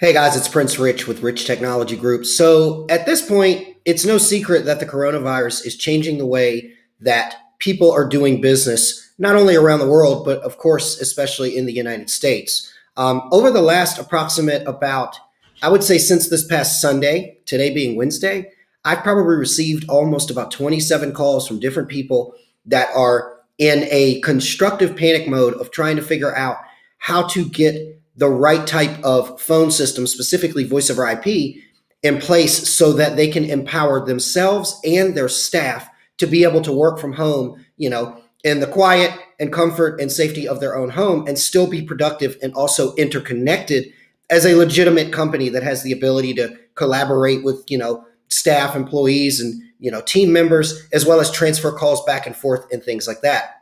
Hey guys, it's Prince Rich with Rich Technology Group. So at this point, it's no secret that the coronavirus is changing the way that people are doing business, not only around the world, but of course, especially in the United States. Um, over the last approximate about, I would say since this past Sunday, today being Wednesday, I've probably received almost about 27 calls from different people that are in a constructive panic mode of trying to figure out how to get the right type of phone system, specifically voice over IP, in place so that they can empower themselves and their staff to be able to work from home, you know, in the quiet and comfort and safety of their own home and still be productive and also interconnected as a legitimate company that has the ability to collaborate with, you know, staff, employees and, you know, team members as well as transfer calls back and forth and things like that.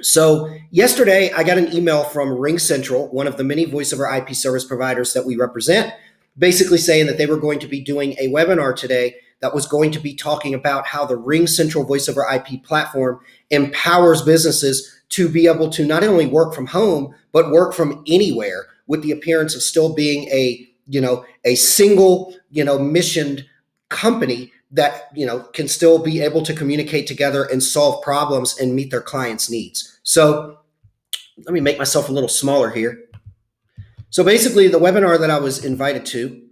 So yesterday, I got an email from Ring Central, one of the many voice over IP service providers that we represent, basically saying that they were going to be doing a webinar today that was going to be talking about how the RingCentral voice over IP platform empowers businesses to be able to not only work from home but work from anywhere with the appearance of still being a you know a single you know missioned company that you know can still be able to communicate together and solve problems and meet their clients needs. So let me make myself a little smaller here. So basically the webinar that i was invited to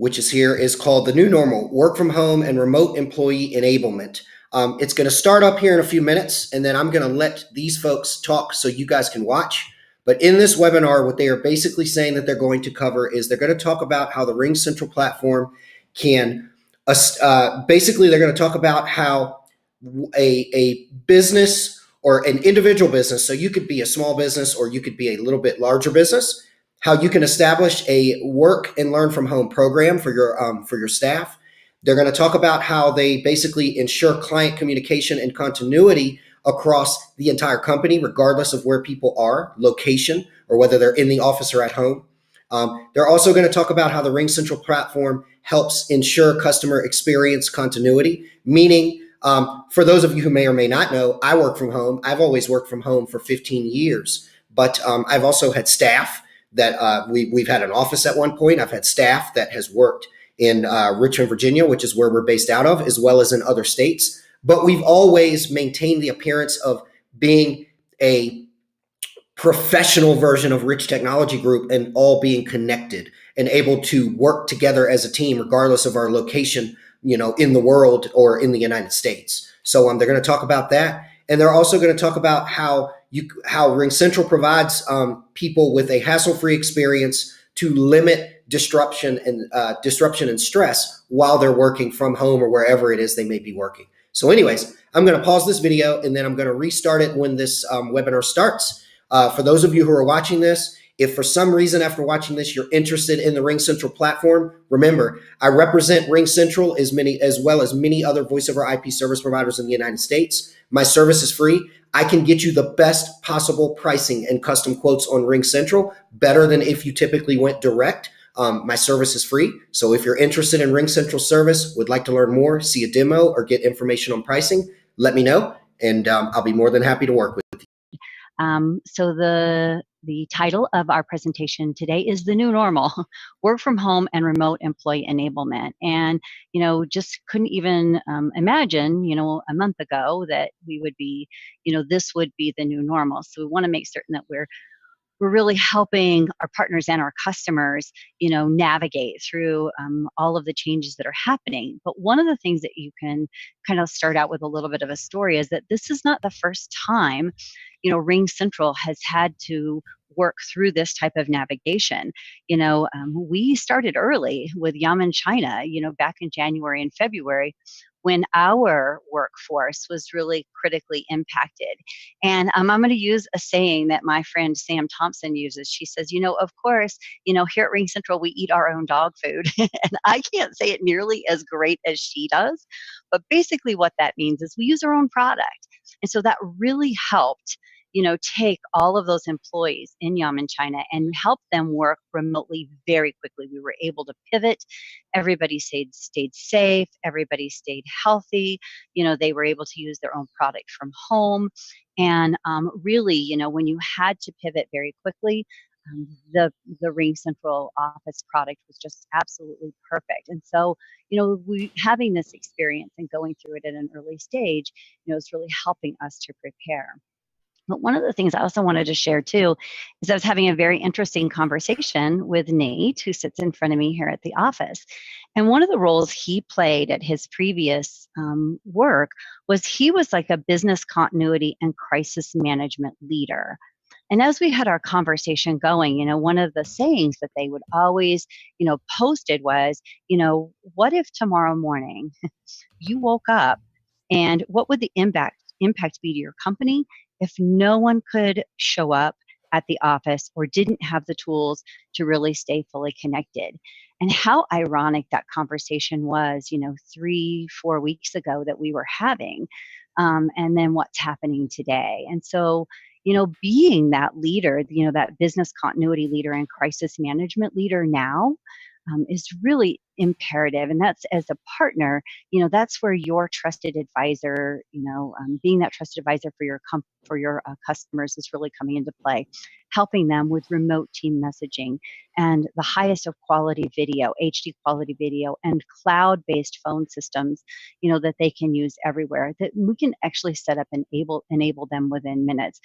which is here is called the new normal work from home and remote employee enablement. Um, it's going to start up here in a few minutes and then i'm going to let these folks talk so you guys can watch. But in this webinar what they are basically saying that they're going to cover is they're going to talk about how the ring central platform can uh, basically, they're going to talk about how a, a business or an individual business, so you could be a small business or you could be a little bit larger business, how you can establish a work and learn from home program for your um, for your staff. They're going to talk about how they basically ensure client communication and continuity across the entire company, regardless of where people are, location, or whether they're in the office or at home. Um, they're also going to talk about how the RingCentral platform helps ensure customer experience continuity, meaning um, for those of you who may or may not know, I work from home. I've always worked from home for 15 years, but um, I've also had staff that uh, we, we've had an office at one point. I've had staff that has worked in uh, Richmond, Virginia, which is where we're based out of, as well as in other states. But we've always maintained the appearance of being a professional version of Rich Technology Group and all being connected and able to work together as a team, regardless of our location, you know, in the world or in the United States. So um, they're going to talk about that, and they're also going to talk about how you how RingCentral provides um, people with a hassle-free experience to limit disruption and uh, disruption and stress while they're working from home or wherever it is they may be working. So, anyways, I'm going to pause this video and then I'm going to restart it when this um, webinar starts. Uh, for those of you who are watching this, if for some reason after watching this you're interested in the RingCentral platform, remember I represent RingCentral as many as well as many other voice over IP service providers in the United States. My service is free. I can get you the best possible pricing and custom quotes on RingCentral, better than if you typically went direct. Um, my service is free. So if you're interested in RingCentral service, would like to learn more, see a demo, or get information on pricing, let me know, and um, I'll be more than happy to work with. Um, so the the title of our presentation today is the new normal work from home and remote employee enablement. And you know just couldn't even um, imagine you know a month ago that we would be you know this would be the new normal. So we want to make certain that we're we're really helping our partners and our customers you know navigate through um, all of the changes that are happening but one of the things that you can kind of start out with a little bit of a story is that this is not the first time you know Ring Central has had to work through this type of navigation. You know, um, we started early with Xiamen China, you know, back in January and February when our workforce was really critically impacted. And um, I'm going to use a saying that my friend Sam Thompson uses. She says, you know, of course, you know, here at Ring Central, we eat our own dog food. and I can't say it nearly as great as she does. But basically, what that means is we use our own product. And so that really helped you know, take all of those employees in Xiamen, China and help them work remotely very quickly. We were able to pivot. Everybody stayed stayed safe. Everybody stayed healthy. You know, they were able to use their own product from home. And um, really, you know, when you had to pivot very quickly, um, the the Ring Central Office product was just absolutely perfect. And so, you know, we having this experience and going through it at an early stage, you know, is really helping us to prepare. But one of the things I also wanted to share too is I was having a very interesting conversation with Nate, who sits in front of me here at the office. And one of the roles he played at his previous um, work was he was like a business continuity and crisis management leader. And as we had our conversation going, you know, one of the sayings that they would always, you know, posted was, you know, what if tomorrow morning you woke up and what would the impact impact be to your company if no one could show up at the office or didn't have the tools to really stay fully connected. And how ironic that conversation was, you know, three, four weeks ago that we were having, um, and then what's happening today. And so, you know, being that leader, you know, that business continuity leader and crisis management leader now um, is really imperative and that's as a partner you know that's where your trusted advisor you know um, being that trusted advisor for your for your uh, customers is really coming into play helping them with remote team messaging and the highest of quality video hd quality video and cloud based phone systems you know that they can use everywhere that we can actually set up and able enable them within minutes.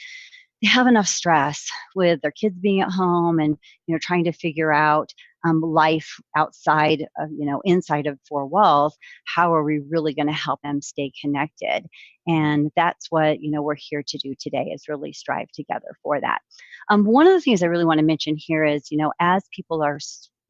They have enough stress with their kids being at home and you know trying to figure out um, life outside of you know inside of four walls how are we really going to help them stay connected? And that's what you know we're here to do today is really strive together for that. Um, one of the things i really want to mention here is you know as people are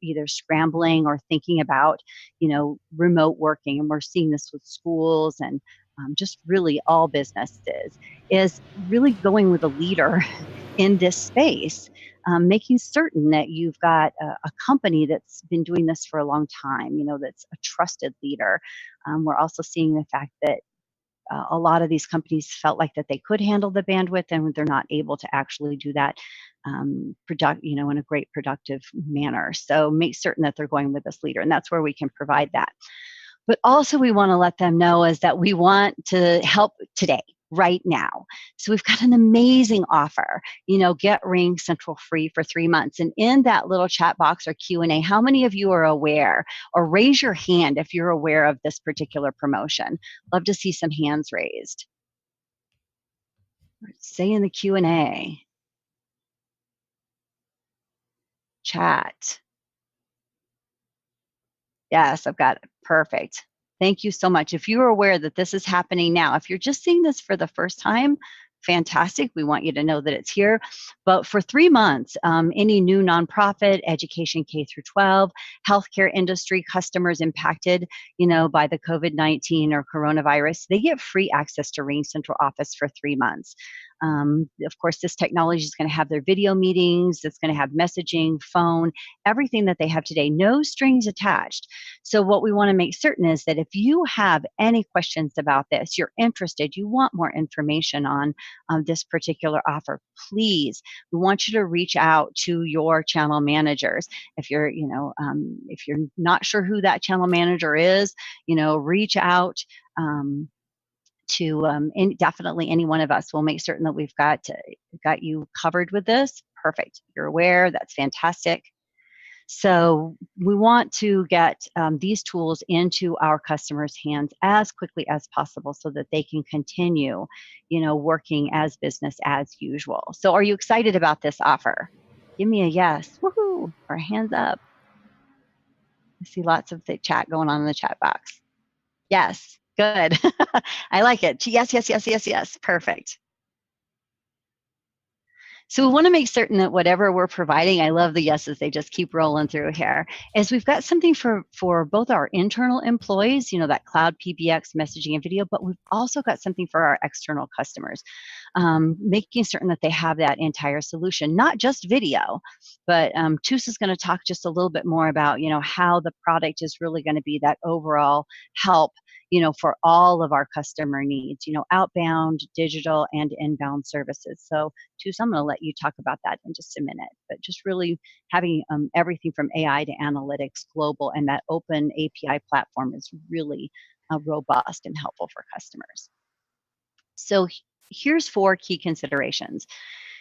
either scrambling or thinking about you know remote working and we're seeing this with schools and um, just really all businesses, is really going with a leader in this space, um, making certain that you've got a, a, company that's been doing this for a long time, you know, that's a trusted leader. Um, we're also seeing the fact that uh, a lot of these companies felt like that they could handle the bandwidth and they're not able to actually do that um, product, you know, in a great productive manner. So make certain that they're going with this leader, and that's where we can provide that. But also, we want to let them know is that we want to help today right now. So we've got an amazing offer. You know, get Ring Central free for 3 months. And in that little chat box or Q&A, how many of you are aware or raise your hand if you're aware of this particular promotion? Love to see some hands raised. Say in the Q&A. Chat. Yes, I've got it. Perfect. Thank you so much. If you are aware that this is happening now, if you're just seeing this for the first time, fantastic. We want you to know that it's here. But for three months, um, any new nonprofit, education K through 12, healthcare industry customers impacted, you know, by the COVID-19 or coronavirus, they get free access to Ring Central Office for three months. Um, of course, this technology is going to have their video meetings, it's going to have messaging, phone, everything that they have today, no strings attached. So, what we want to make certain is that if you have any questions about this, you're interested, you want more information on um, this particular offer, please, we want you to reach out to your channel managers. If you're, you know, um, if you're not sure who that channel manager is, you know, reach out. Um, to um, in, definitely any one of us. We'll make certain that we've got got you covered with this. Perfect. You're aware. That's fantastic. So we want to get um, these tools into our customers' hands as quickly as possible so that they can continue, you know, working as business as usual. So are you excited about this offer? Give me a yes, woohoo, or hands up. I see lots of the chat going on in the chat box. Yes, Good. I like it. Yes, yes, yes, yes, yes. Perfect. So we want to make certain that whatever we're providing, I love the yeses, they just keep rolling through here, is we've got something for, for both our internal employees, you know, that cloud PBX messaging and video, but we've also got something for our external customers, um, making certain that they have that entire solution, not just video, but um, TUS is going to talk just a little bit more about, you know, how the product is really going to be that overall help you know, for all of our customer needs, you know, outbound, digital, and inbound services. So, TUS, I'm going to let you talk about that in just a minute. But just really having um, everything from AI to analytics global and that open API platform is really uh, robust and helpful for customers. So, here's four key considerations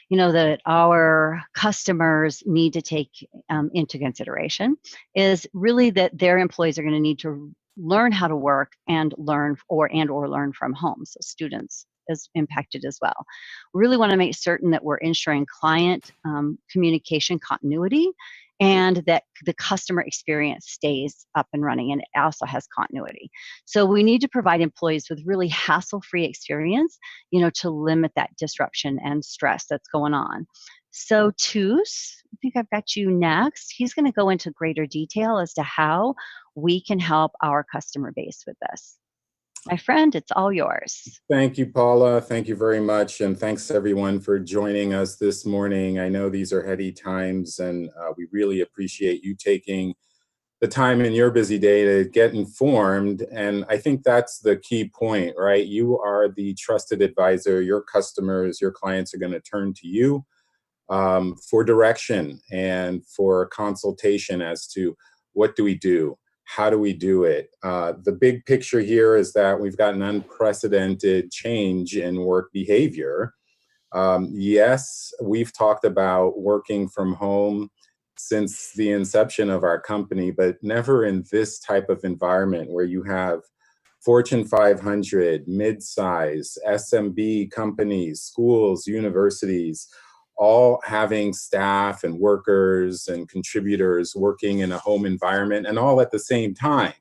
you know that our customers need to take um, into consideration is really that their employees are going to need to learn how to work and learn or and or learn from home so students is impacted as well. We really want to make certain that we're ensuring client um, communication continuity and that the customer experience stays up and running and it also has continuity. So we need to provide employees with really hassle-free experience, you know, to limit that disruption and stress that's going on. So Toos, I think I've got you next. He's going to go into greater detail as to how we can help our customer base with this. My friend, it's all yours. Thank you, Paula. Thank you very much. And thanks everyone for joining us this morning. I know these are heady times and uh, we really appreciate you taking the time in your busy day to get informed. And I think that's the key point, right? You are the trusted advisor. Your customers, your clients are going to turn to you um, for direction and for consultation as to what do we do? how do we do it? Uh, the big picture here is that we've got an unprecedented change in work behavior. Um, yes, we've talked about working from home since the inception of our company, but never in this type of environment where you have Fortune 500, mid-size, SMB companies, schools, universities, all having staff and workers and contributors working in a home environment and all at the same time.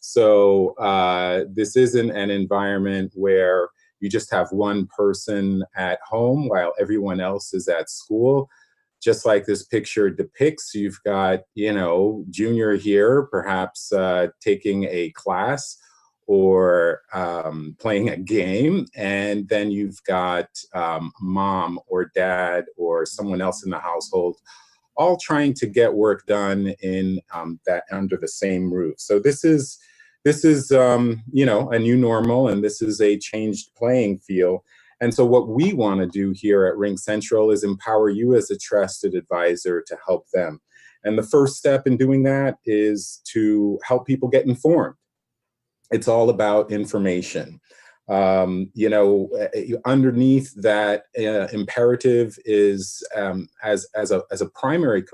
So uh, this isn't an environment where you just have one person at home while everyone else is at school. Just like this picture depicts, you've got, you know, junior here, perhaps uh, taking a class or um, playing a game, and then you've got um, mom or dad or someone else in the household, all trying to get work done in um, that under the same roof. So this is this is um, you know a new normal, and this is a changed playing field. And so what we want to do here at Ring Central is empower you as a trusted advisor to help them. And the first step in doing that is to help people get informed it's all about information. Um, you know, eh, underneath that uh, imperative is um, as as a as a primary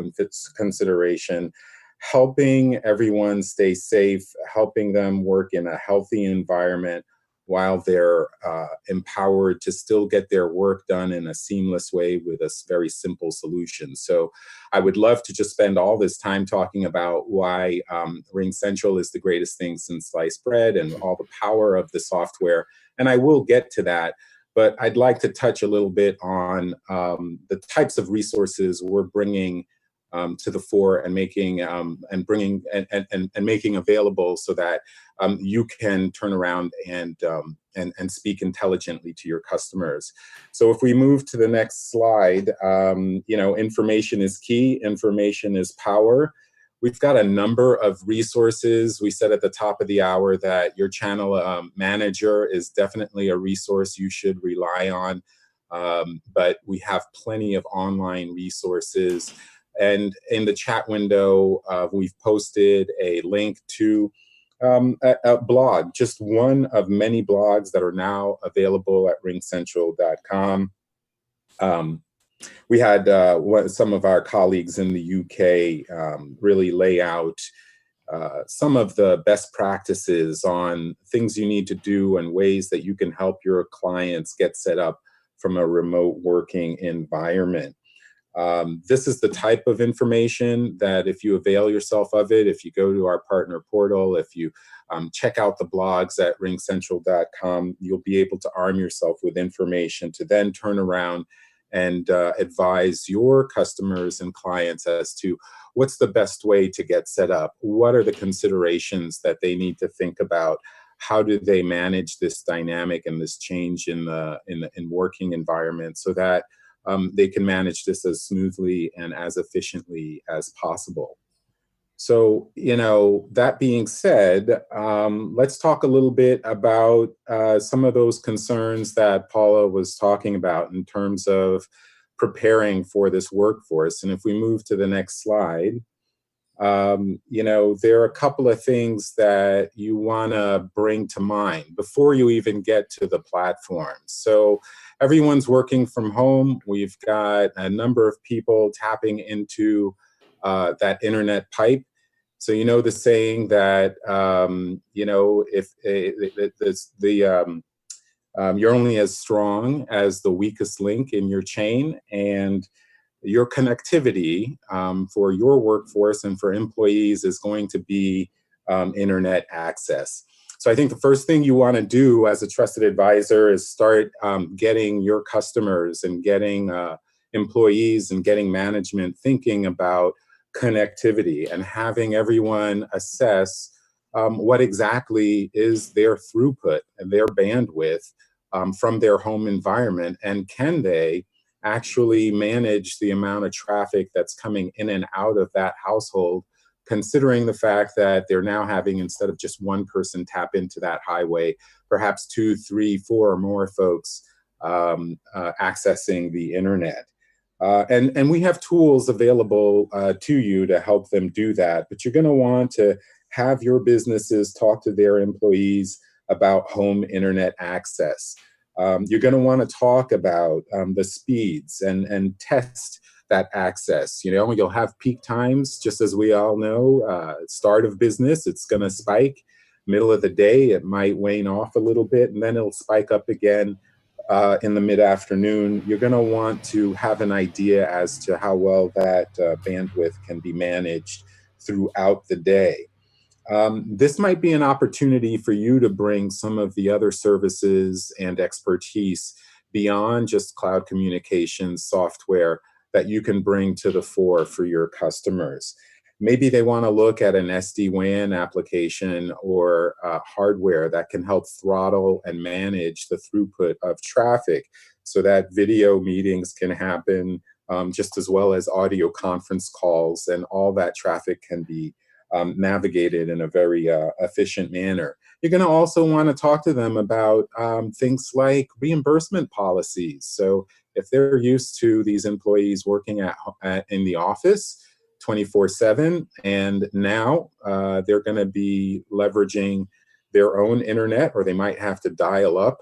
consideration, helping everyone stay safe, helping them work in a healthy environment, while they're uh, empowered to still get their work done in a seamless way with a very simple solution. So I would love to just spend all this time talking about why um, RingCentral is the greatest thing since sliced bread and all the power of the software. And I will get to that. But I'd like to touch a little bit on um, the types of resources we're bringing um, to the fore and making um, and bringing and, and, and making available so that um, you can turn around and, um, and, and speak intelligently to your customers. So if we move to the next slide, um, you know, information is key, information is power. We've got a number of resources. We said at the top of the hour that your channel um, manager is definitely a resource you should rely on. But we have plenty of online resources. And in the chat window, uh, we've posted a link to um, a, a, blog, just one of many blogs that are now available at ringcentral.com. Um, we had uh, what, some of our colleagues in the UK um, really lay out uh, some of the best practices on things you need to do and ways that you can help your clients get set up from a remote working environment. Um, this is the type of information that if you avail yourself of it, if you go to our partner portal, if you um, check out the blogs at ringcentral.com, you'll be able to arm yourself with information to then turn around and uh, advise your customers and clients as to what's the best way to get set up, what are the considerations that they need to think about, how do they manage this dynamic and this change in the in the in working environment so that um, they can manage this as smoothly and as efficiently as possible. So, you know, that being said, um, let's talk a little bit about uh, some of those concerns that Paula was talking about in terms of preparing for this workforce. And if we move to the next slide, um, you know, there are a couple of things that you want to bring to mind before you even get to the platform. So, everyone's working from home. We've got a number of people tapping into uh, that internet pipe. So, you know, the saying that, um, you know, if uh, the, the um, um, you're only as strong as the weakest link in your chain. And your connectivity um, for your workforce and for employees is going to be um, internet access. So I think the first thing you want to do as a trusted advisor is start um, getting your customers and getting uh, employees and getting management thinking about connectivity and having everyone assess um, what exactly is their throughput and their bandwidth um, from their home environment and can they actually manage the amount of traffic that's coming in and out of that household, considering the fact that they're now having, instead of just one person tap into that highway, perhaps two, three, four or more folks um, uh, accessing the internet. Uh, and, and we have tools available uh, to you to help them do that, but you're going to want to have your businesses talk to their employees about home internet access. Um, you're going to want to talk about um, the speeds and, and test that access. You know, you'll have peak times, just as we all know. Uh, start of business, it's going to spike. Middle of the day, it might wane off a little bit, and then it'll spike up again uh, in the mid afternoon. You're going to want to have an idea as to how well that uh, bandwidth can be managed throughout the day. Um, this might be an opportunity for you to bring some of the other services and expertise beyond just cloud communications software that you can bring to the fore for your customers. Maybe they want to look at an SD WAN application or uh, hardware that can help throttle and manage the throughput of traffic so that video meetings can happen um, just as well as audio conference calls, and all that traffic can be um, navigated in a very uh, efficient manner. You're going to also want to talk to them about um, things like reimbursement policies. So if they're used to these employees working at, at in the office 24/7, and now uh, they're going to be leveraging their own internet, or they might have to dial up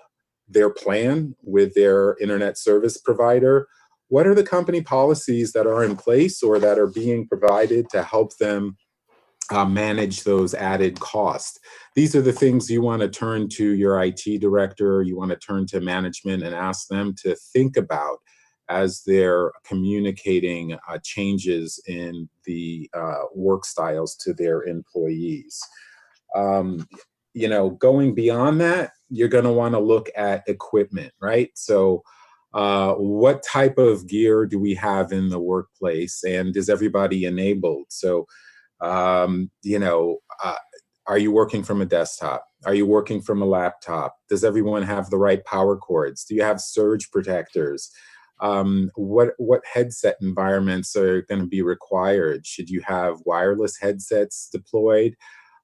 their plan with their internet service provider. What are the company policies that are in place or that are being provided to help them uh, manage those added costs. These are the things you want to turn to your IT director, you want to turn to management and ask them to think about as they're communicating uh, changes in the uh, work styles to their employees. Um, you know, going beyond that, you're going to want to look at equipment, right? So, uh, what type of gear do we have in the workplace, and is everybody enabled? So, um, you know, uh, are you working from a desktop? Are you working from a laptop? Does everyone have the right power cords? Do you have surge protectors? Um, what what headset environments are going to be required? Should you have wireless headsets deployed?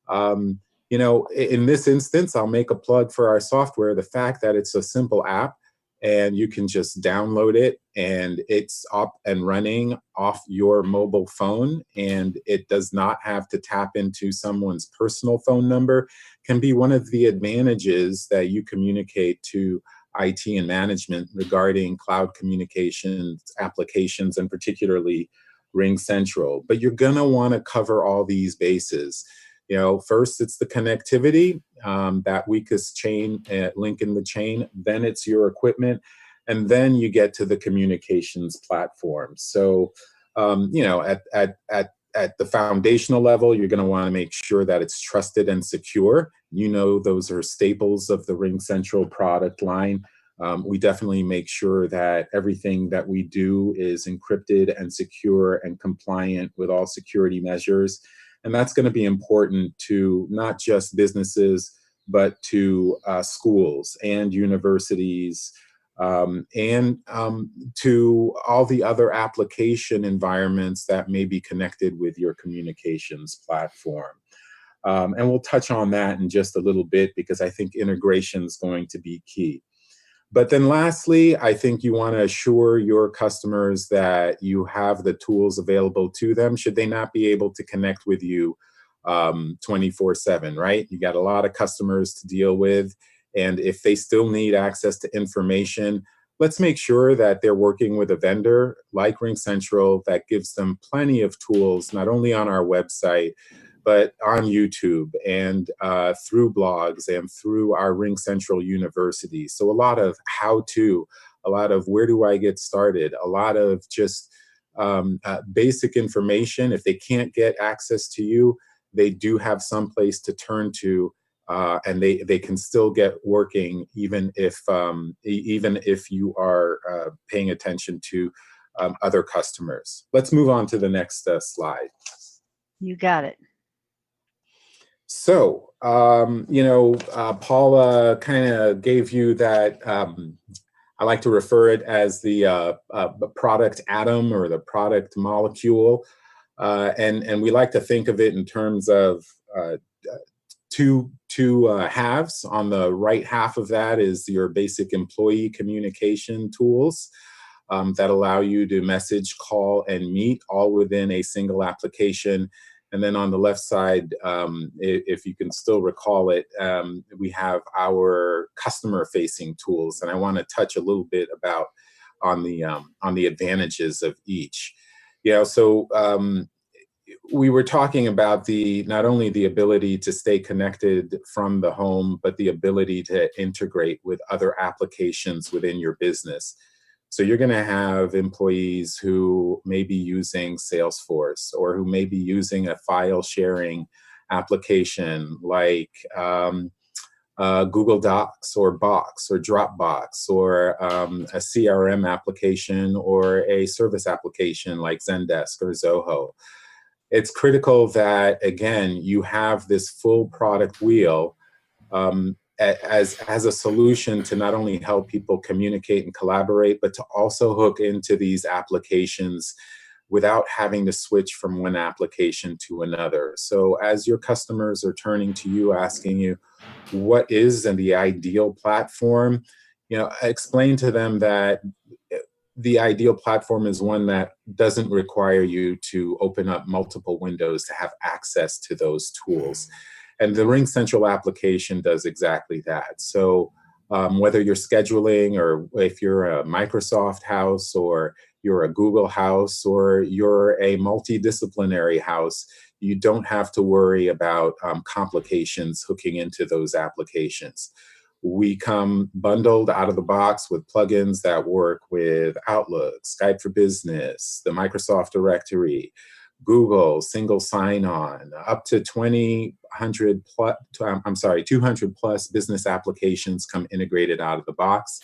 Um, you know, in this instance, I'll make a plug for our software. The fact that it's a simple app and you can just download it and it's up and running off your mobile phone and it does not have to tap into someone's personal phone number can be one of the advantages that you communicate to IT and management regarding cloud communications applications and particularly Ring Central. But you're going to want to cover all these bases you know first it's the connectivity um, that weakest chain uh, link in the chain then it's your equipment and then you get to the communications platform. So um, you know at, at, at, at the foundational level you're going to want to make sure that it's trusted and secure. You know those are staples of the ring central product line. Um, we definitely make sure that everything that we do is encrypted and secure and compliant with all security measures and that's going to be important to not just businesses, but to uh, schools and universities um, and um, to all the other application environments that may be connected with your communications platform. Um, and we'll touch on that in just a little bit because I think integration is going to be key. But then lastly, I think you want to assure your customers that you have the tools available to them should they not be able to connect with you um, 24 7, right? You got a lot of customers to deal with. And if they still need access to information, let's make sure that they're working with a vendor like RingCentral that gives them plenty of tools, not only on our website, but on YouTube and uh, through blogs and through our RingCentral University. So a lot of how to, a lot of where do I get started, a lot of just um, uh, basic information. If they can't get access to you, they do have some place to turn to uh, and they they can still get working even if um, even if you are uh, paying attention to um, other customers. Let's move on to the next uh, slide. You got it. So um, you know, uh, Paula kind of gave you that. Um, I like to refer it as the uh, uh, product atom or the product molecule, and and we like to think of it in terms of two two uh, halves. On the right half of that is your basic employee communication tools um, that allow you to message, call, and meet all within a single application. And then on the left side, um, if you can still recall it, um, we have our customer-facing tools, and I want to touch a little bit about on the um, on the advantages of each. You know, so um, we were talking about the not only the ability to stay connected from the home but the ability to integrate with other applications within your business so you're going to have employees who may be using salesforce or who may be using a file sharing application like um, uh, Google Docs or Box or Dropbox or um, a CRM application or a service application like Zendesk or Zoho. It's critical that again you have this full product wheel um, as as a solution to not only help people communicate and collaborate, but to also hook into these applications without having to switch from one application to another. So as your customers are turning to you, asking you, what is the ideal platform? You know, explain to them that the ideal platform is one that doesn't require you to open up multiple windows to have access to those tools. And the Ring Central application does exactly that. So um, whether you're scheduling or if you're a Microsoft house or you're a Google house or you're a multidisciplinary house, you don't have to worry about um, complications hooking into those applications we come bundled out of the box with plugins that work with Outlook, Skype for Business, the Microsoft Directory, Google, single sign-on, up to 200 plus, I'm sorry, 200 plus business applications come integrated out of the box.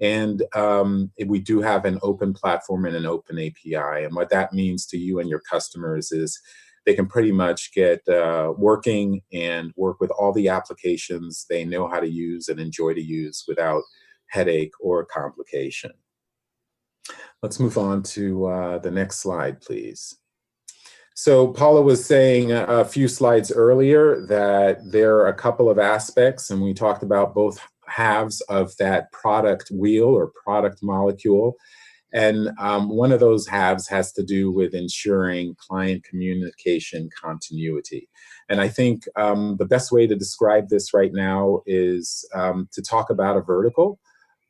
And um, we do have an open platform and an open API. And what that means to you and your customers is they can pretty much get uh, working and work with all the applications they know how to use and enjoy to use without headache or complication. Let's move on to uh, the next slide, please. So Paula was saying a few slides earlier that there are a couple of aspects, and we talked about both halves of that product wheel or product molecule. And um, one of those halves has to do with ensuring client communication continuity. And I think um, the best way to describe this right now is um, to talk about a vertical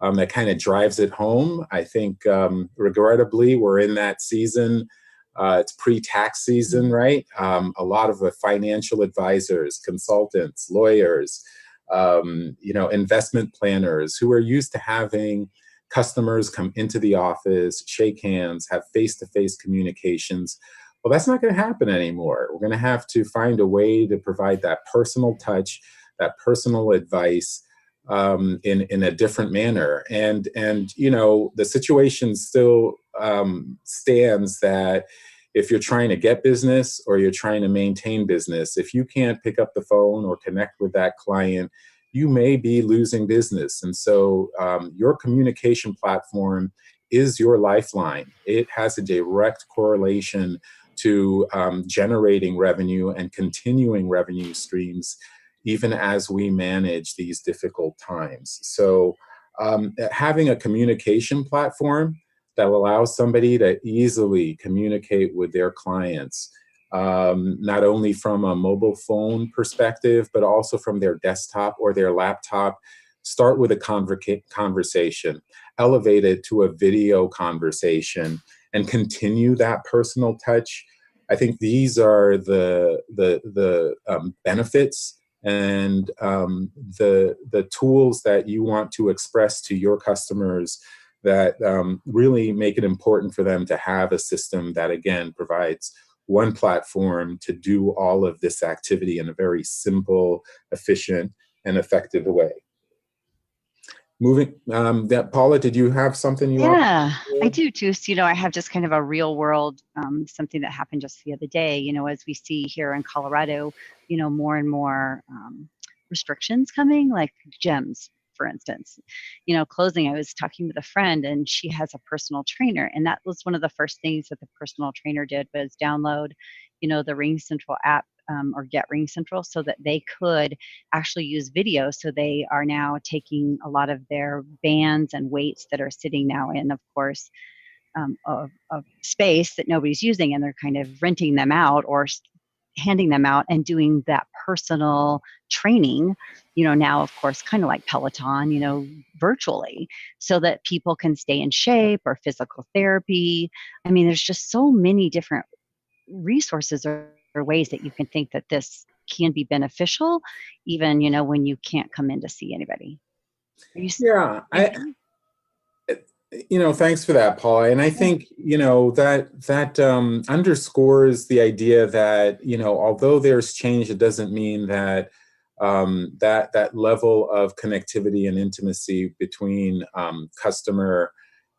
um, that kind of drives it home. I think, um, regrettably, we're in that season. Uh, it's pre-tax season, right? Um, a lot of the financial advisors, consultants, lawyers, you know, investment planners who are used to having customers come into the office, shake hands, have face to face communications. Well, that's not going to happen anymore. We're going to have to find a way to provide that personal touch, that personal advice um, in in a different manner. And and you know the situation still um, stands that if you're trying to get business or you're trying to maintain business, if you can't pick up the phone or connect with that client you may be losing business. And so um, your communication platform is your lifeline. It has a direct correlation to um, generating revenue and continuing revenue streams even as we manage these difficult times. So Um, having a communication platform that allows somebody to easily communicate with their clients, um, not only from a mobile phone perspective, but also from their desktop or their laptop. Start with a conver- conversation, elevate it to a video conversation, and continue that personal touch. I think these are the the the um, benefits and um, the the tools that you want to express to your customers that um, really make it important for them to have a system that again provides one platform to do all of this activity in a very simple efficient and effective way moving um, that paula did you have something you yeah i do too. So, you know i have just kind of a real world um, something that happened just the other day you know as we see here in colorado you know more and more um, restrictions coming like gyms for instance. You know closing i was talking with a friend and she has a personal trainer and that was one of the first things that the personal trainer did was download you know the ring central app um, or get ring central so that they could actually use video so they are now taking a lot of their bands and weights that are sitting now in of course um, of, of space that nobody's using and they're kind of renting them out or handing them out and doing that personal training you know now of course kind of like peloton you know virtually so that people can stay in shape or physical therapy. I mean there's just so many different resources or ways that you can think that this can be beneficial even you know when you can't come in to see anybody. Yeah i you know thanks for that paula. And i think you know that that um, underscores the idea that you know although there's change it doesn't mean that um, that that level of connectivity and intimacy between um, customer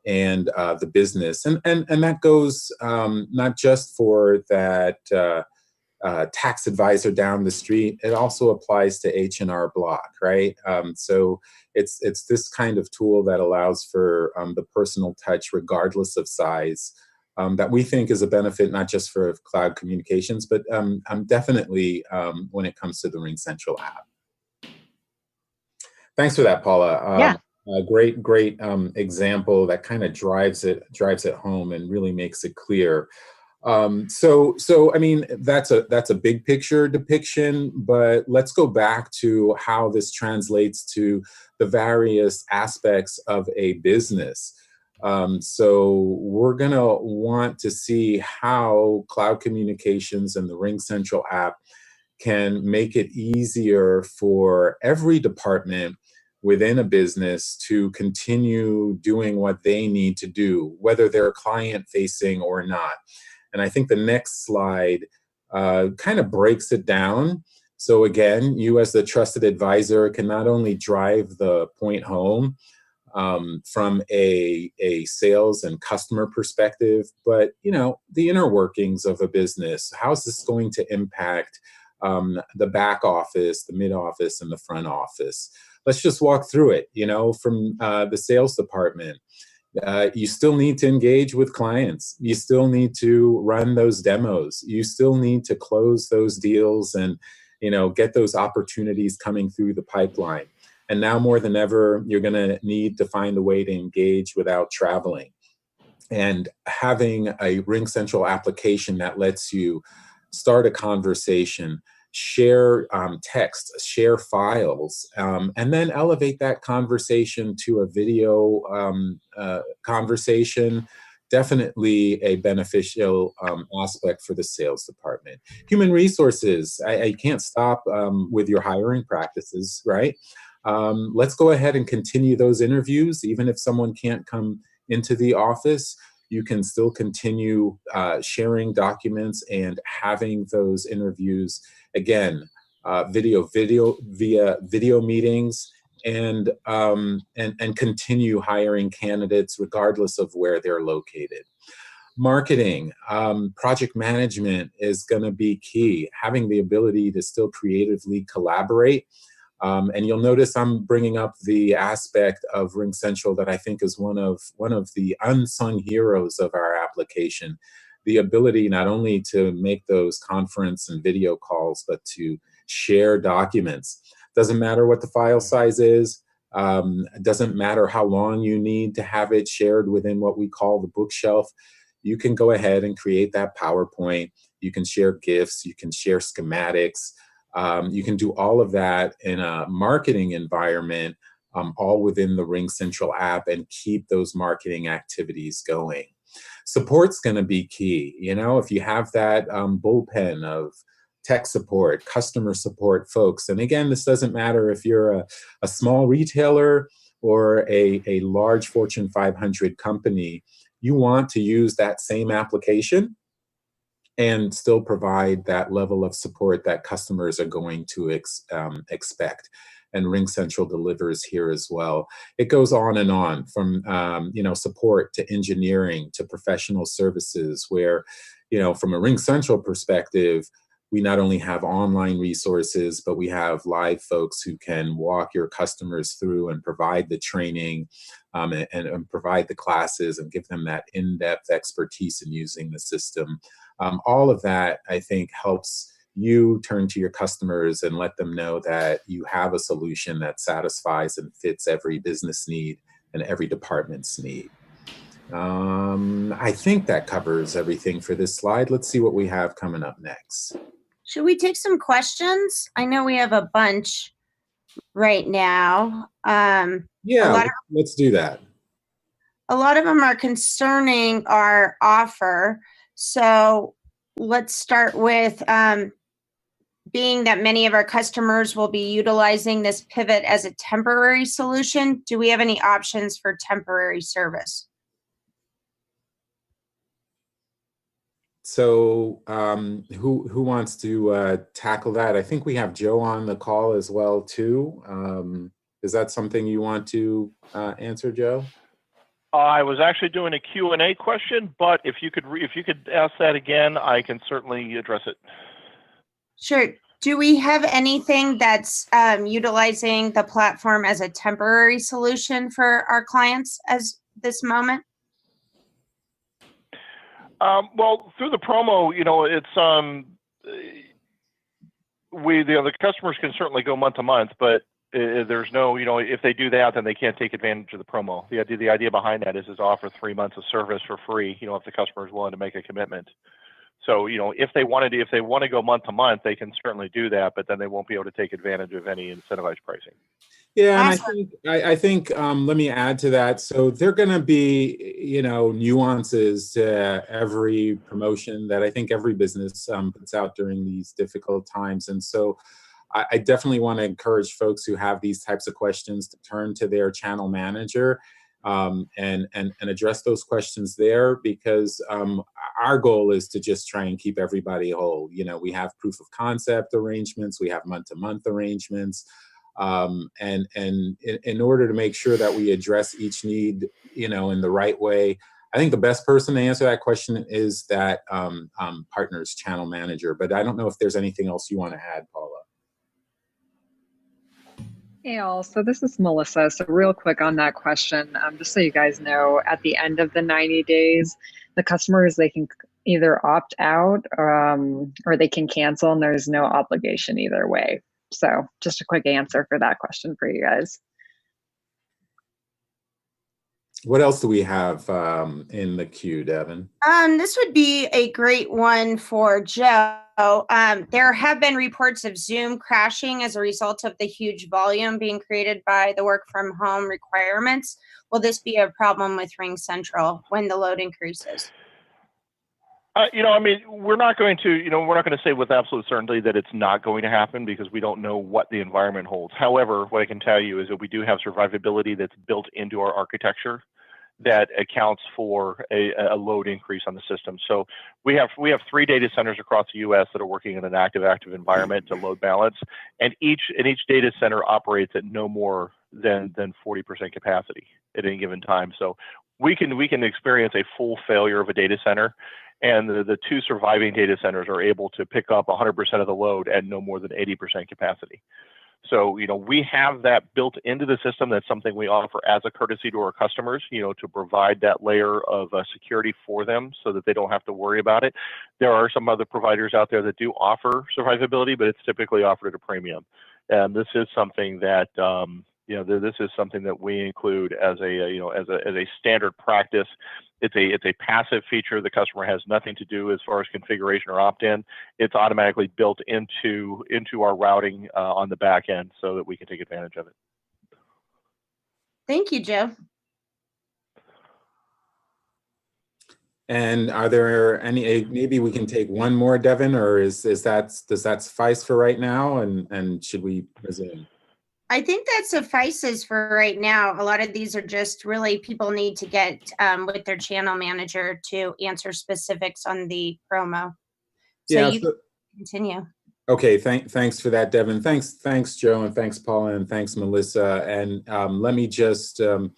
and uh, the business. And and and that goes um, not just for that uh, uh, tax advisor down the street. It also applies to H and R Block, right? Um, so it's it's this kind of tool that allows for um, the personal touch, regardless of size, um, that we think is a benefit not just for cloud communications, but um, um, definitely um, when it comes to the Ring Central app. Thanks for that, Paula. yeah. A great, great example that kind of drives it drives it home and really makes it clear um, so, so I mean, that's a that's a big picture depiction, but let's go back to how this translates to the various aspects of a business. Um, so we're gonna want to see how cloud communications and the Ring Central app can make it easier for every department within a business to continue doing what they need to do, whether they're client facing or not. And I think the next slide uh, kind of breaks it down. So again, you as the trusted advisor can not only drive the point home um, from a, a sales and customer perspective, but you know the inner workings of a business. How's this going to impact um, the back office, the mid office, and the front office? Let's just walk through it. You know, from uh, the sales department uh, you still need to engage with clients. You still need to run those demos. You still need to close those deals and you know get those opportunities coming through the pipeline. And now more than ever, you're going to need to find a way to engage without traveling. And having a Ring Central application that lets you start a conversation, share um, text, share files, um, and then elevate that conversation to a video um, uh, conversation. Definitely a beneficial um, aspect for the sales department. Human resources, I, I can't stop um, with your hiring practices, right? Um, let's go ahead and continue those interviews, even if someone can't come into the office you can still continue uh, sharing documents and having those interviews again uh, video video via video meetings and um, and and continue hiring candidates regardless of where they're located. Marketing um, project management is going to be key. Having the ability to still creatively collaborate um, and you'll notice I'm bringing up the aspect of Ring Central that I think is one of one of the unsung heroes of our application. The ability not only to make those conference and video calls, but to share documents. Doesn't matter what the file size is. Um, doesn't matter how long you need to have it shared within what we call the bookshelf. You can go ahead and create that PowerPoint. You can share GIFs, you can share schematics. Um, you can do all of that in a marketing environment, um, all within the Ring Central app, and keep those marketing activities going. Support's going to be key. You know, if you have that um, bullpen of tech support, customer support folks. And again, this doesn't matter if you're a, a small retailer or a, a large Fortune 500 company, you want to use that same application and still provide that level of support that customers are going to ex, um, expect. And RingCentral delivers here as well. It goes on and on from um, you know support to engineering to professional services, where you know from a RingCentral perspective, we not only have online resources, but we have live folks who can walk your customers through and provide the training um, and, and, provide the classes and give them that in depth expertise in using the system. Um, all of that, I think, helps you turn to your customers and let them know that you have a solution that satisfies and fits every business need and every department's need. Um, I think that covers everything for this slide. Let's see what we have coming up next. Should we take some questions? I know we have a bunch right now. Um, yeah, of, let's do that. A lot of them are concerning our offer. So let's start with um, being that many of our customers will be utilizing this pivot as a temporary solution. Do we have any options for temporary service? so um, who who wants to uh, tackle that? I think we have Joe on the call as well too. Um, is that something you want to uh, answer, Joe? I was actually doing a Q&A question, but if you could if you could ask that again, I can certainly address it. Sure. Do we have anything that's um, utilizing the platform as a temporary solution for our clients as this moment? Um, well, through the promo, you know, it's um, we you know, the customers can certainly go month to month, but uh, there's no, you know, if they do that, then they can't take advantage of the promo. The idea, the idea behind that is is offer three months of service for free. You know, if the customer is willing to make a commitment. So, you know, if they wanted to, if they want to go month to month, they can certainly do that, but then they won't be able to take advantage of any incentivized pricing. Yeah, and I think I, I think um, let me add to that. So there are going to be you know nuances to every promotion that I think every business um, puts out during these difficult times, and so I, I definitely want to encourage folks who have these types of questions to turn to their channel manager um, and, and, and address those questions there because um, our goal is to just try and keep everybody whole. You know, we have proof of concept arrangements, we have month to month arrangements. Um, and and in, in, order to make sure that we address each need, you know, in the right way, I think the best person to answer that question is that um, um, partner's channel manager. But I don't know if there's anything else you want to add, Paula. Hey all, so this is Melissa. So real quick on that question, um, just so you guys know, at the end of the 90 days, the customers, they can either opt out um, or they can cancel and there's no obligation either way. So just a quick answer for that question for you guys. What else do we have um, in the queue, Devin? Um, this would be a great one for Joe. Um, there have been reports of Zoom crashing as a result of the huge volume being created by the work from home requirements. Will this be a problem with Ring Central when the load increases? Uh, you know, I mean, we're not going to, you know, we're not going to say with absolute certainty that it's not going to happen because we don't know what the environment holds. However, what I can tell you is that we do have survivability that's built into our architecture that accounts for a, a, load increase on the system. So we have we have three data centers across the U.S. that are working in an active active environment to load balance, and each and each data center operates at no more than than 40% capacity at any given time. So we can we can experience a full failure of a data center, and the, the two surviving data centers are able to pick up 100% of the load at no more than 80% capacity. So, you know, we have that built into the system. That's something we offer as a courtesy to our customers, you know, to provide that layer of uh, security for them so that they don't have to worry about it. There are some other providers out there that do offer survivability, but it's typically offered at a premium. And this is something that, um, you know, this is something that we include as a, you know, as a, as a standard practice. It's a, it's a passive feature. The customer has nothing to do as far as configuration or opt-in. It's automatically built into, into our routing uh, on the back end so that we can take advantage of it. Thank you, Joe. And are there any, eh, maybe we can take one more, Devin, or is, is that, does that suffice for right now? And, and should we resume? I think that suffices for right now. A lot of these are just really people need to get um, with their channel manager to answer specifics on the promo. So Yeah, you so- continue. Okay, thank, thanks for that, Devin. Thanks, thanks, Joe, and thanks, Paula, and thanks, Melissa. And um, let me just um,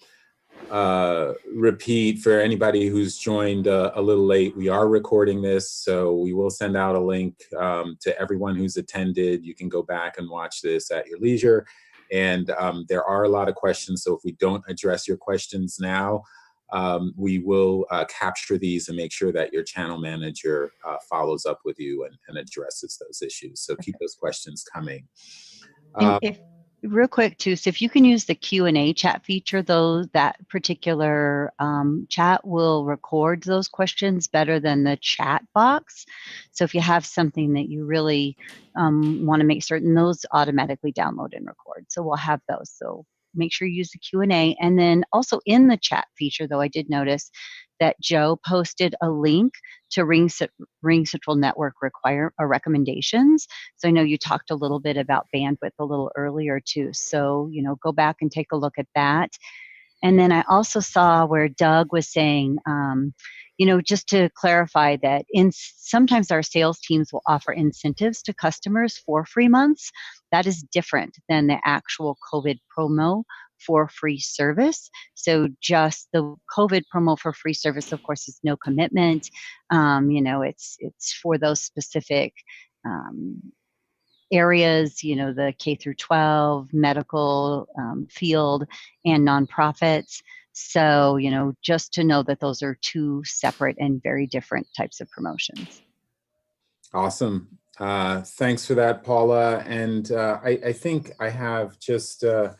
uh, repeat for anybody who's joined uh, a little late, we are recording this, so we will send out a link um, to everyone who's attended. You can go back and watch this at your leisure. And um, there are a lot of questions, so if we don't address your questions now, um, we will uh, capture these and make sure that your channel manager uh, follows up with you and, and addresses those issues. So keep those questions coming. If real quick too, so if you can use the Q and A chat feature, though, that particular um, chat will record those questions better than the chat box. So if you have something that you really um, want to make certain, those automatically download and record. So we'll have those. So make sure you use the Q and A, and then also in the chat feature, though, I did notice that Joe posted a link to Ring, Ring Central Network require uh, recommendations. So I know you talked a little bit about bandwidth a little earlier too. So, you know, go back and take a look at that. And then I also saw where Doug was saying, um, you know, just to clarify that in sometimes our sales teams will offer incentives to customers for free months. That is different than the actual COVID promo for free service. So just the COVID promo for free service, of course, is no commitment. Um, you know, it's it's for those specific um, areas. You know, the K through 12, medical um, field, and nonprofits. So you know, just to know that those are two separate and very different types of promotions. Awesome. Uh, thanks for that, Paula. And uh, I, I think I have just uh,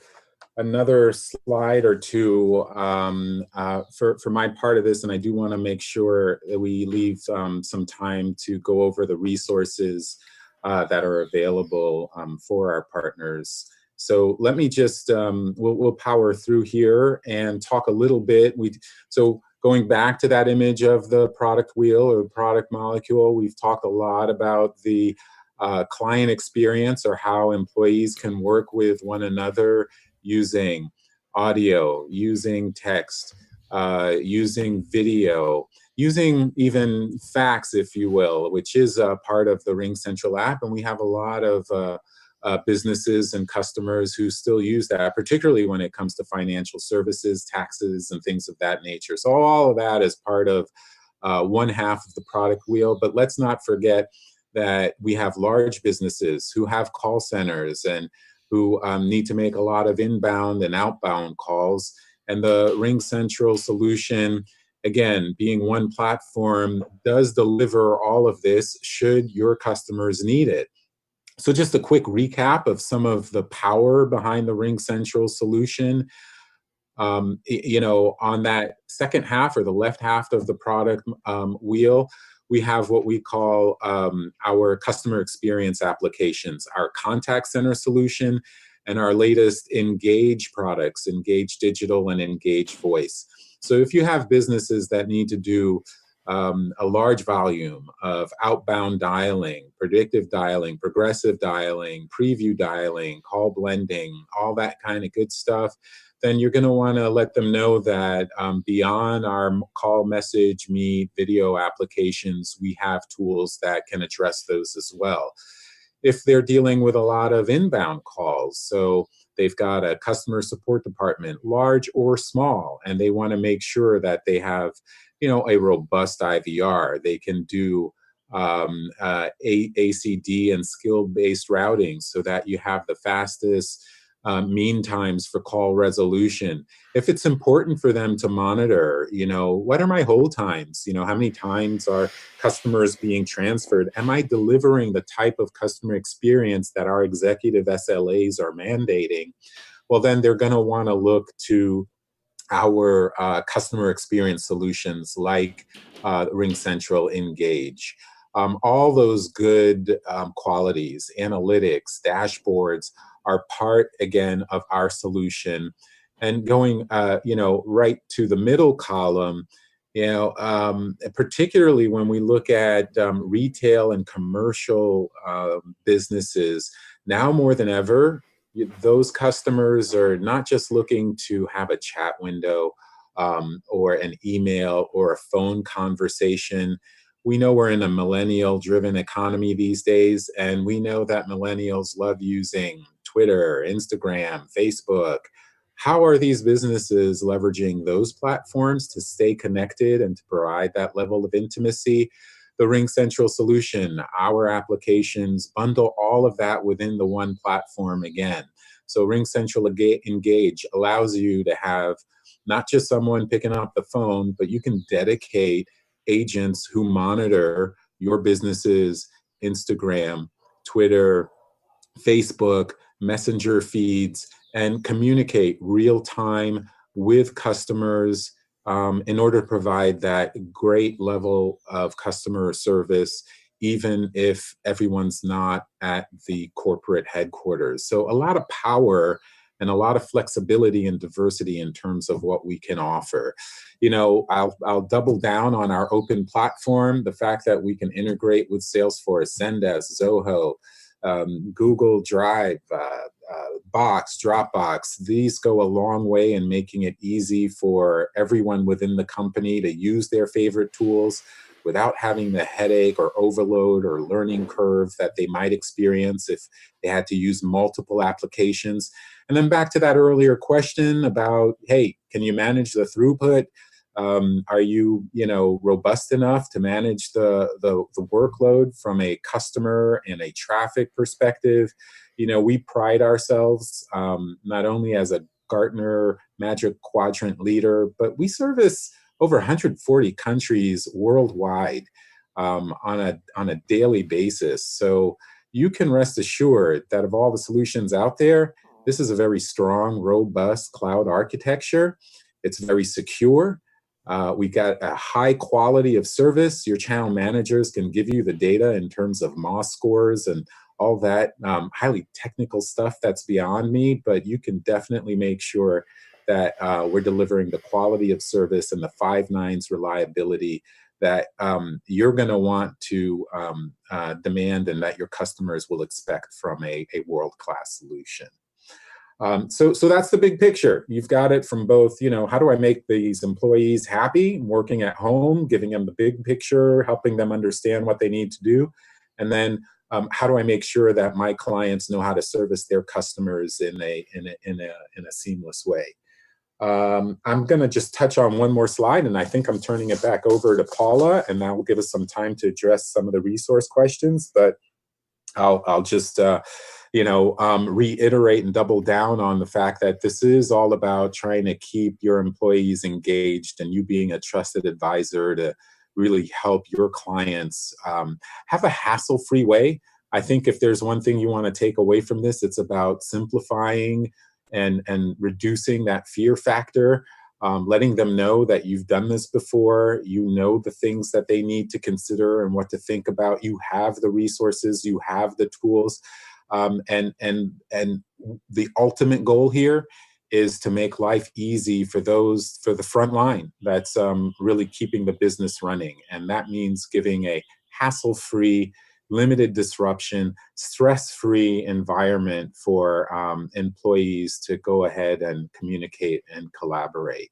another slide or two um, uh, for, for my part of this, and I do want to make sure that we leave um, some time to go over the resources uh, that are available um, for our partners. So let me just, um, we'll, we'll power through here and talk a little bit. We, so going back to that image of the product wheel or product molecule, we've talked a lot about the uh, client experience or how employees can work with one another using audio, using text, uh, using video, using even fax, if you will, which is a part of the Ring Central app. And we have a lot of uh, uh, businesses and customers who still use that, particularly when it comes to financial services, taxes, and things of that nature. So all of that is part of uh, one half of the product wheel. But let's not forget that we have large businesses who have call centers and who um, need to make a lot of inbound and outbound calls. And the Ring Central solution, again, being one platform, does deliver all of this should your customers need it. So, just a quick recap of some of the power behind the Ring Central solution. Um, you know, on that second half or the left half of the product um, wheel, we have what we call um, our customer experience applications, our contact center solution, and our latest Engage products, Engage Digital and Engage Voice. So, if you have businesses that need to do um, a large volume of outbound dialing, predictive dialing, progressive dialing, preview dialing, call blending, all that kind of good stuff, then you're going to want to let them know that um, beyond our call, message, meet, video applications, we have tools that can address those as well. If they're dealing with a lot of inbound calls, so they've got a customer support department, large or small, and they want to make sure that they have you know a robust IVR. They can do um, uh, ACD and skill-based routing so that you have the fastest uh, mean times for call resolution. If it's important for them to monitor, you know, what are my hold times? You know, how many times are customers being transferred? Am I delivering the type of customer experience that our executive SLAs are mandating? well, then they're going to want to look to our uh, customer experience solutions like uh, RingCentral Engage. Um, all those good um, qualities, analytics, dashboards, are part again of our solution. And going, uh, you know, right to the middle column, you know, um, particularly when we look at um, retail and commercial uh, businesses, now more than ever, those customers are not just looking to have a chat window um, or an email or a phone conversation. We know we're in a millennial driven economy these days, and we know that millennials love using Twitter, Instagram, Facebook. How are these businesses leveraging those platforms to stay connected and to provide that level of intimacy? The Ring Central solution, our applications bundle all of that within the one platform again. So Ring Central Engage allows you to have not just someone picking up the phone, but you can dedicate agents who monitor your business's Instagram, Twitter, Facebook, messenger feeds, and communicate real time with customers um, in order to provide that great level of customer service even if everyone's not at the corporate headquarters. So, a lot of power and a lot of flexibility and diversity in terms of what we can offer. You know, I'll, I'll double down on our open platform, the fact that we can integrate with Salesforce, Zendesk, Zoho, um, Google Drive, uh, uh, Box, Dropbox. These go a long way in making it easy for everyone within the company to use their favorite tools without having the headache or overload or learning curve that they might experience if they had to use multiple applications. And then back to that earlier question about, hey, can you manage the throughput? Um, are you, you know, robust enough to manage the, the, the workload from a customer and a traffic perspective? You know, we pride ourselves um, not only as a Gartner Magic Quadrant leader, but we service over 140 countries worldwide um, on a on a daily basis. So you can rest assured that of all the solutions out there, this is a very strong, robust cloud architecture. It's very secure. Uh, we got a high quality of service. Your channel managers can give you the data in terms of MOS scores and all that um, highly technical stuff that's beyond me, but you can definitely make sure that uh, we're delivering the quality of service and the five nines reliability that um, you're going to want to um, uh, demand and that your customers will expect from a, a world-class solution. Um, so, so that's the big picture. You've got it from both, you know, how do I make these employees happy working at home, giving them the big picture, helping them understand what they need to do, and then um, how do I make sure that my clients know how to service their customers in a in a in a, in a seamless way. Um, I'm going to just touch on one more slide, and I think I'm turning it back over to Paula, and that will give us some time to address some of the resource questions. But I'll, I'll just, uh, you know, um, reiterate and double down on the fact that this is all about trying to keep your employees engaged and you being a trusted advisor to really help your clients um, have a hassle-free way. I think if there's one thing you want to take away from this, it's about simplifying and and reducing that fear factor um, letting them know that you've done this before you know the things that they need to consider and what to think about you have the resources you have the tools um, and and and the ultimate goal here is to make life easy for those for the front line that's um, really keeping the business running and that means giving a hassle free limited disruption, stress free environment for um, employees to go ahead and communicate and collaborate.